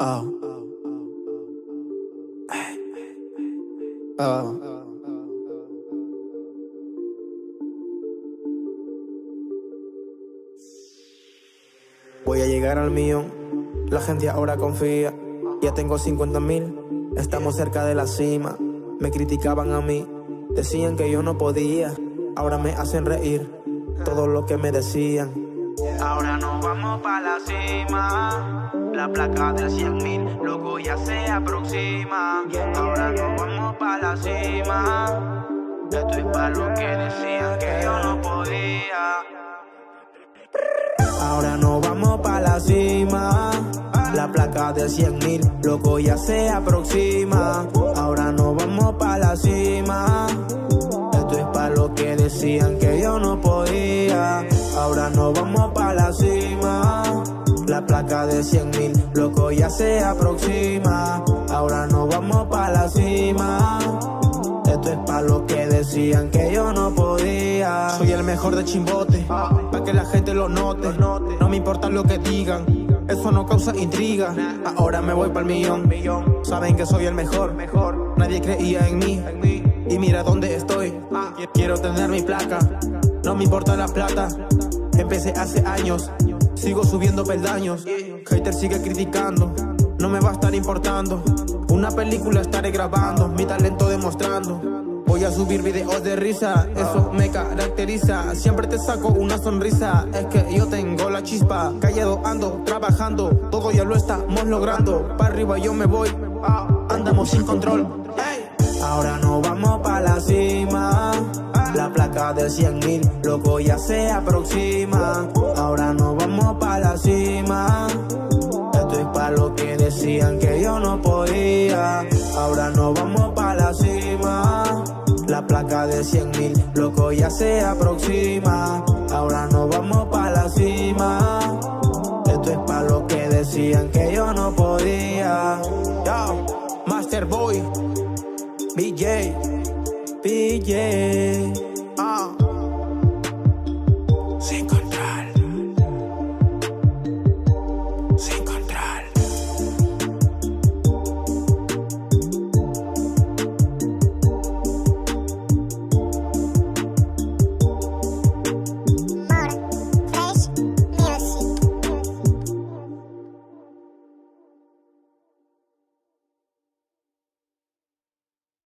Oh. Oh. Voy a llegar al millón, la gente ahora confía. Ya tengo 50 mil, estamos cerca de la cima. Me criticaban a mí, decían que yo no podía. Ahora me hacen reír todo lo que me decían. Ahora nos vamos para la cima. La placa del 100 mil, loco, ya se aproxima. Ahora nos vamos para la cima. Esto es para los que decían que yo no podía. Ahora nos vamos para la cima. La placa de 100 mil, loco, ya se aproxima. Ahora nos vamos para la cima. Esto es para los que decían que no podía. Ahora nos vamos para la cima. La placa de 100 mil, loco, ya se aproxima. Ahora nos vamos para la cima. Esto es para los que decían que yo no podía. Soy el mejor de chimbote, para que la gente lo note. No me importa lo que digan, eso no causa intriga. Ahora me voy para el millón. Saben que soy el mejor, nadie creía en mí. Y mira dónde estoy. Quiero tener mi placa, no me importa la plata. Empecé hace años, sigo subiendo peldaños. Hater sigue criticando, no me va a estar importando. Una película estaré grabando, mi talento demostrando. Voy a subir videos de risa, eso me caracteriza. Siempre te saco una sonrisa, es que yo tengo la chispa. Callado ando, trabajando, todo ya lo estamos logrando. Para arriba yo me voy, andamos sin control. Ahora nos De 100 mil, loco, ya se aproxima. Ahora nos vamos para la cima. Esto es para los que decían que yo no podía. Ahora nos vamos para la cima. La placa de 100 mil, loco, ya se aproxima. Ahora nos vamos para la cima. Esto es para los que decían que yo no podía. Yo, Master Boy, BJ. Ah.